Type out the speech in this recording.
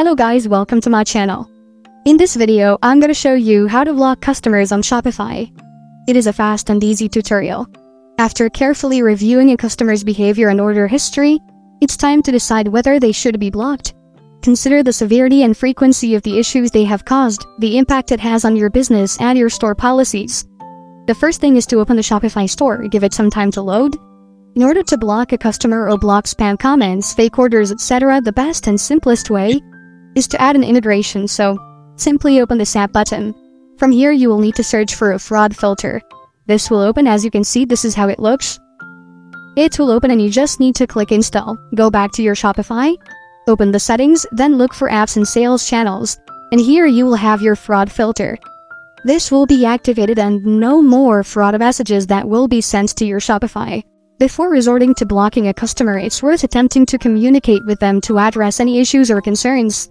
Hello guys, welcome to my channel. In this video, I'm gonna show you how to block customers on Shopify. It is a fast and easy tutorial. After carefully reviewing a customer's behavior and order history, it's time to decide whether they should be blocked. Consider the severity and frequency of the issues they have caused, the impact it has on your business and your store policies. The first thing is to open the Shopify store, give it some time to load, in order to block a customer or block spam comments, fake orders, etc., the best and simplest way is to add an integration, so simply open the app button. From here, you will need to search for a fraud filter. This will open as you can see, this is how it looks. It will open and you just need to click install. Go back to your Shopify, open the settings, then look for apps and sales channels, and here you will have your fraud filter. This will be activated and no more fraud messages that will be sent to your Shopify. Before resorting to blocking a customer, it's worth attempting to communicate with them to address any issues or concerns.